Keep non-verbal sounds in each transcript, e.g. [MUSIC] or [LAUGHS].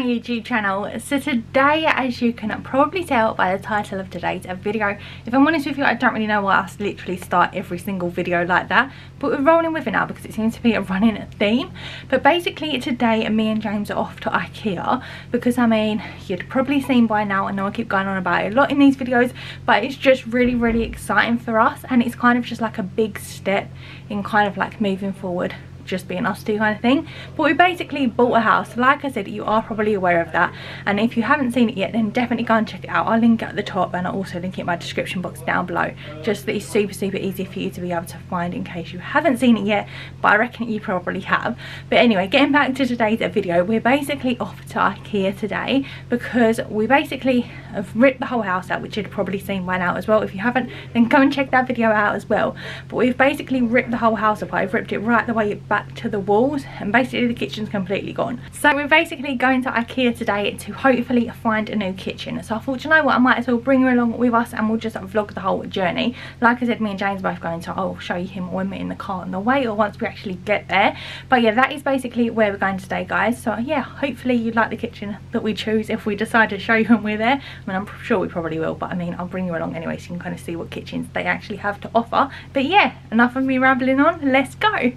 YouTube channel. So today, as you can probably tell by the title of today's video, if I'm honest with you, I don't really know why I literally start every single video like that, but we're rolling with it now because it seems to be a running theme. But basically today, me and James are off to Ikea because I mean, you'd probably seen by now, I know I keep going on about it a lot in these videos, but it's just really, really exciting for us and it's kind of just like a big step in kind of like moving forward just being us two kind of thing. But we basically bought a house. Like i said you are probably aware of that. And if you haven't seen it yet then definitely go and check it out. I'll link it at the top and i'll also link it in my description box down below. Just that it's super super easy for you to be able to find in case you haven't seen it yet but i reckon you probably have. But anyway getting back to today's video we're basically off to ikea today because we basically have ripped the whole house out which you'd probably seen by now as well. If you haven't then go and check that video out as well. But we've basically ripped the whole house apart. I've ripped it right the way back to the walls and basically the kitchen's completely gone. So we're basically going to ikea today to hopefully find a new kitchen. So i thought you know what? I might as well bring her along with us and we'll just vlog the whole journey. Like i said me and james both going to i'll show you him when we're in the car on the way or once we actually get there. But yeah that is basically where we're going today guys. So yeah hopefully you like the kitchen that we choose if we decide to show you when we're there. I mean i'm sure we probably will but i mean i'll bring you along anyway so you can kind of see what kitchens they actually have to offer. But yeah enough of me rambling on. Let's go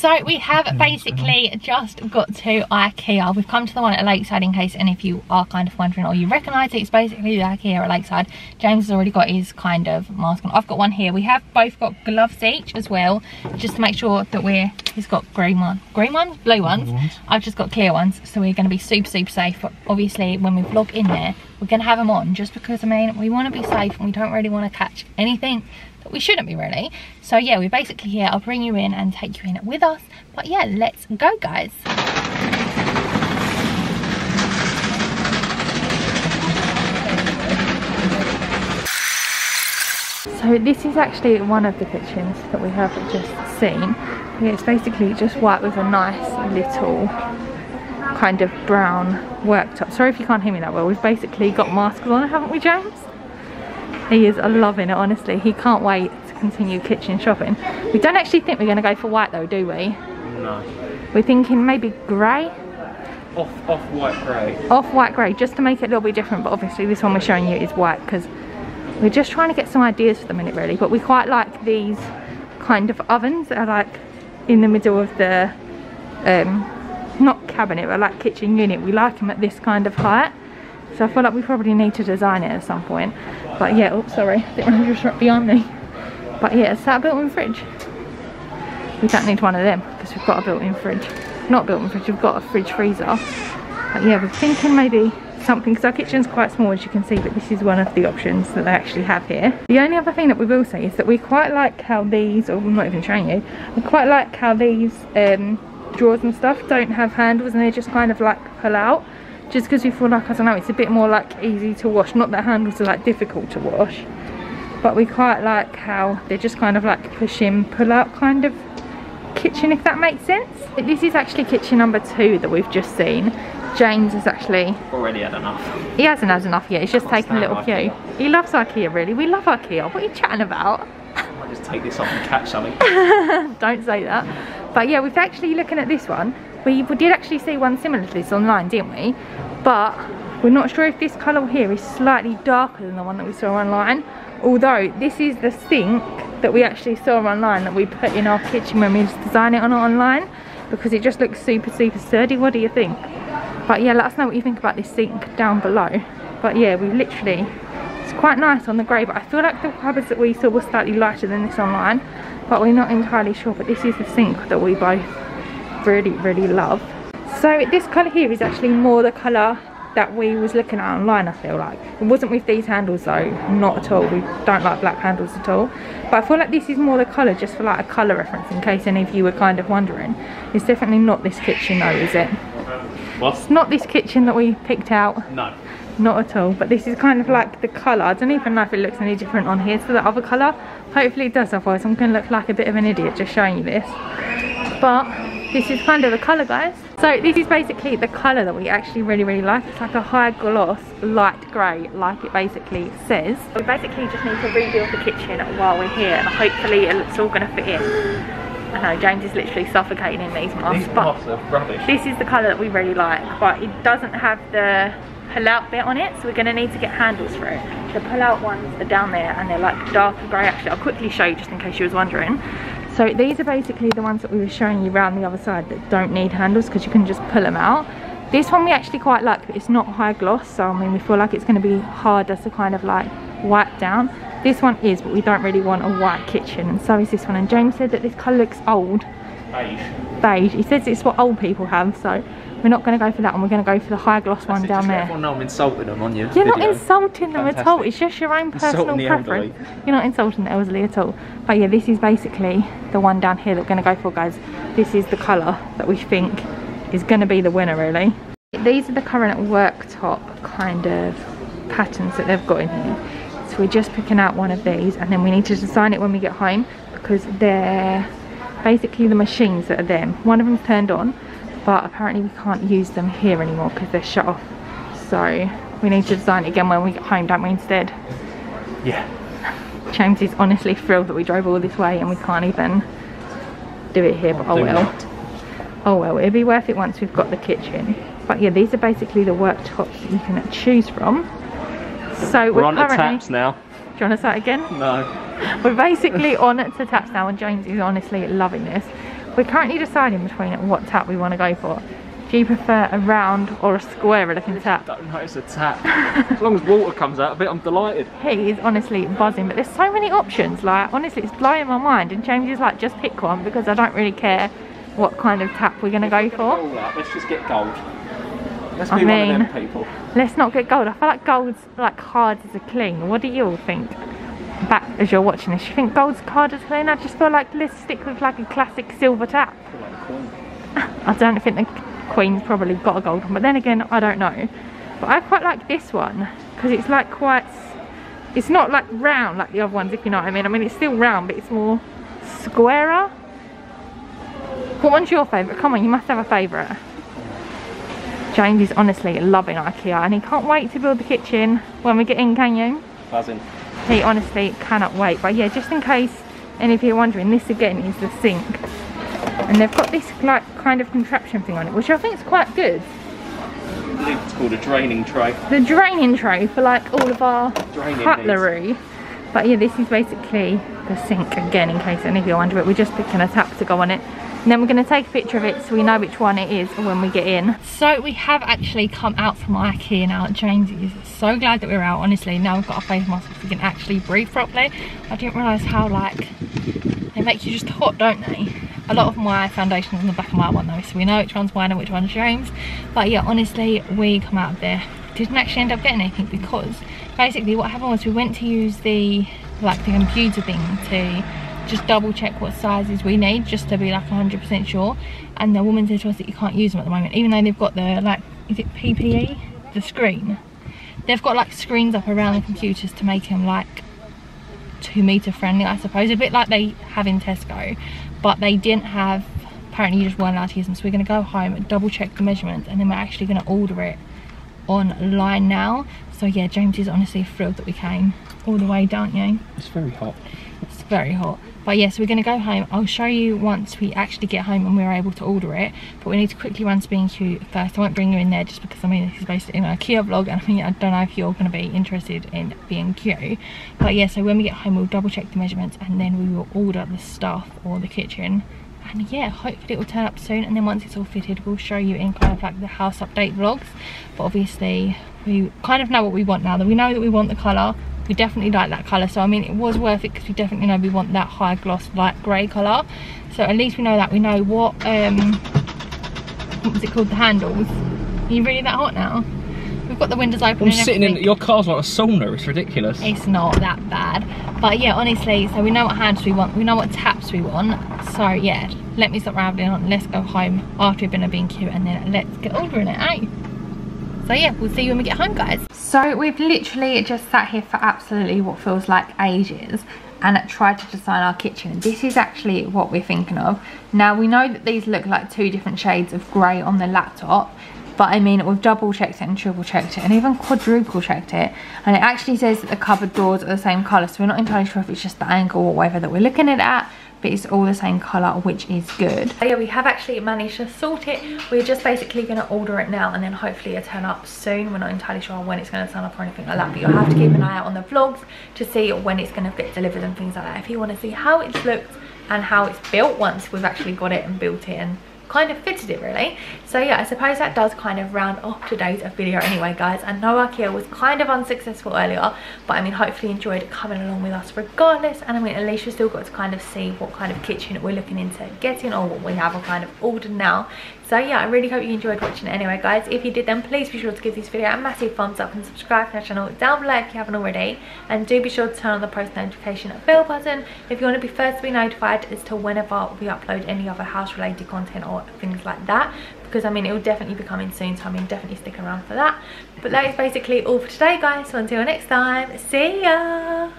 so we have basically just got to Ikea. We've come to the one at Lakeside in case and if you are kind of wondering or you recognise it. It's basically the Ikea at Lakeside. James has already got his kind of mask on. I've got one here. We have both got gloves each as well just to make sure that we're, he's got green one, green ones, blue ones. ones. I've just got clear ones so we're going to be super super safe. But obviously when we vlog in there we're going to have them on just because I mean we want to be safe and we don't really want to catch anything we shouldn't be really. So yeah, we're basically here. I'll bring you in and take you in with us. But yeah, let's go guys. So this is actually one of the kitchens that we have just seen. It's basically just white with a nice little kind of brown worktop. Sorry if you can't hear me that well. We've basically got masks on, haven't we, James? He is loving it, honestly. He can't wait to continue kitchen shopping. We don't actually think we're going to go for white though, do we? No. We're thinking maybe grey? Off, off white grey. Off white grey, just to make it a little bit different. But obviously this one we're showing you is white because we're just trying to get some ideas for the minute really. But we quite like these kind of ovens that are like in the middle of the, um, not cabinet, but like kitchen unit. We like them at this kind of height. So I feel like we probably need to design it at some point. But yeah, oh sorry, I think just right behind me. But yeah, is that a built-in fridge? We don't need one of them because we've got a built-in fridge. Not built-in fridge, we've got a fridge freezer. But yeah, we're thinking maybe something because our kitchen's quite small as you can see but this is one of the options that they actually have here the only other thing that we will say is that we quite like how these or i'm not even showing you we quite like how these um, drawers and stuff don't have handles and they just kind of like pull out just because we feel like I don't know it's a bit more like easy to wash. Not that handles are like difficult to wash. But we quite like how they're just kind of like push in pull out kind of kitchen if that makes sense. This is actually kitchen number two that we've just seen. James has actually already had enough. He hasn't had enough yet. He's just taken a little few. He loves Ikea really. We love Ikea. What are you chatting about? I just take this off and catch something. [LAUGHS] Don't say that. But yeah we're actually looking at this one we, did actually see one similar to this online, didn't we? But we're not sure if this colour here is slightly darker than the one that we saw online. Although this is the sink that we actually saw online that we put in our kitchen when we designed it on online because it just looks super super sturdy what do you think but yeah let us know what you think about this sink down below but yeah we literally it's quite nice on the grey but I feel like the cupboards that we saw were slightly lighter than this online but we're not entirely sure but this is the sink that we both really really love. So this colour here is actually more the colour that we was looking at online I feel like. It wasn't with these handles though not at all. We don't like black handles at all. But I feel like this is more the colour just for like a colour reference in case any of you were kind of wondering. It's definitely not this kitchen though is it? What? it's not this kitchen that we picked out. No. Not at all. But this is kind of like the colour. I don't even know if it looks any different on here to the other colour. Hopefully it does otherwise I'm going to look like a bit of an idiot just showing you this. But this is kind of the colour guys so this is basically the colour that we actually really really like it's like a high gloss light grey like it basically says we basically just need to rebuild the kitchen while we're here and hopefully it's all going to fit in I know, James is literally suffocating in these masks. These but are rubbish. this is the colour that we really like, but it doesn't have the pull-out bit on it, so we're going to need to get handles for it. The pull-out ones are down there, and they're like darker grey. Actually, I'll quickly show you just in case you was wondering. So these are basically the ones that we were showing you around the other side that don't need handles because you can just pull them out. This one we actually quite like, but it's not high gloss, so I mean we feel like it's going to be harder to kind of like wipe down. This one is, but we don't really want a white kitchen, and so is this one. And James said that this colour looks old, Beige. Beige. He says it's what old people have, so we're not going to go for that one. We're going to go for the high gloss one it, down there. Everyone know I'm insulting them on your You're not insulting them at all. It's just your own personal the elderly. preference. You're not insulting the elderly at all. But yeah, this is basically the one down here that we're going to go for, guys. This is the colour that we think is going to be the winner, really. These are the current worktop kind of patterns that they've got in here. So we're just picking out one of these and then we need to design it when we get home because they're basically the machines that are there. One of them's turned on, but apparently we can't use them here anymore because they're shut off. So we need to design it again when we get home, don't we, instead? Yeah. James is honestly thrilled that we drove all this way and we can't even do it here, but oh well. Oh well, it'll be worth it once we've got the kitchen. But yeah, these are basically the worktops that you can choose from. So We're we're on the currently... taps now. Do you want to start again? No. We're basically on to taps now and James is honestly loving this. We're currently deciding between what tap we want to go for. Do you prefer a round or a square looking tap? Don't know it's a tap. [LAUGHS] as long as water comes out of it, I'm delighted. He is honestly buzzing, but there's so many options. Like, honestly, it's blowing my mind. And James is like, just pick one because I don't really care what kind of tap we're going to go for. Up. Let's just get gold. Let's I be one of mean- them people. Let's not get gold. I feel like gold's like hard as a clean. What do you all think? Back as you're watching this, you think gold's hard as a clean? I just feel like let's stick with like a classic silver tap. [LAUGHS] I don't think the Queen's probably got a gold one, but then again, I don't know. But I quite like this one because it's like quite. It's not like round like the other ones, if you know what I mean. I mean, it's still round, but it's more squarer. What one's your favourite? Come on, you must have a favourite. James is honestly loving IKEA and he can't wait to build the kitchen when we get in, can you? Buzzing. He honestly cannot wait. But yeah, just in case any of you are wondering, this again is the sink. And they've got this like kind of contraption thing on it, which I think is quite good. I believe it's called a draining tray. The draining tray for like all of our Draining cutlery. But yeah, this is basically the sink again, in case any of you are wondering. We're just picking a tap to go on it. And then we're going to take a picture of it so we know which one it is when we get in. So we have actually come out from IKEA now. James is so glad that we're out, honestly. Now we've got our face masks so we can actually breathe properly. I didn't realise how like, they make you just hot, don't they? A lot of my foundation is on the back of my one though, so we know which one's mine and which one's James. But yeah, honestly, we come out of there. Didn't actually end up getting anything because basically what happened was we went to use the like the computer thing to just double check what sizes we need just to be like 100% sure. And the woman said to us that you can't use them at the moment even though they've got the like is it PPE the screen. They've got like screens up around the computers to make them like two meter friendly I suppose. A bit like they have in Tesco but they didn't have apparently you just weren't allowed to use them. So we're going to go home and double check the measurements and then we're actually going to order it online now. So yeah James is honestly thrilled that we came all the way don't you? It's very hot. Very hot. But yes we're going to go home. I'll show you once we actually get home and we're able to order it but we need to quickly run to b&q first. I won't bring you in there just because i mean this is basically an ikea vlog and [LAUGHS] i mean i don't know if you're going to be interested in b&q but yeah so when we get home we'll double check the measurements and then we will order the stuff or the kitchen. And yeah hopefully it will turn up soon and then once it's all fitted we'll show you in kind of like the house update vlogs. But obviously we kind of know what we want now that we know that we want the color we definitely like that color so i mean it was worth it because we definitely know we want that high gloss light gray color so at least we know that we know what um what was it called? The handles. Are you really that hot now? We've got the windows open I'm sitting in your car's like a sauna. It's ridiculous. it's not that bad. But yeah honestly so we know what handles we want we know what taps we want. So yeah let me stop rambling on. Let's go home after we've been at B&Q and then let's get ordering it eh so yeah we'll see you when we get home guys. So we've literally just sat here for absolutely what feels like ages and tried to design our kitchen. This is actually what we're thinking of. Now we know that these look like two different shades of grey on the laptop but I mean we've double checked it and triple checked it and even quadruple checked it. And it actually says that the cupboard doors are the same colour so we're not entirely sure if it's just the angle or whatever that we're looking at. at but it's all the same colour which is good. So yeah we have actually managed to sort it. We're just basically going to order it now and then hopefully it'll turn up soon. We're not entirely sure when it's going to turn up or anything like that but you'll have to keep an eye out on the vlogs to see when it's going to get delivered and things like that. If you want to see how it's looked and how it's built once we've actually got it and built it and kind of fitted it really. So yeah i suppose that does kind of round off today's video anyway guys. I know ikea was kind of unsuccessful earlier but i mean hopefully enjoyed coming along with us regardless and i mean at least we still got to kind of see what kind of kitchen we're looking into getting or what we have kind of ordered now so yeah i really hope you enjoyed watching it. Anyway guys if you did then please be sure to give this video a massive thumbs up and subscribe to our channel down below if you haven't already. And do be sure to turn on the post notification bell button if you want to be first to be notified as to whenever we upload any other house related content or things like that. Because I mean it will definitely be coming soon so I mean definitely stick around for that. But that is basically all for today guys. So until next time see ya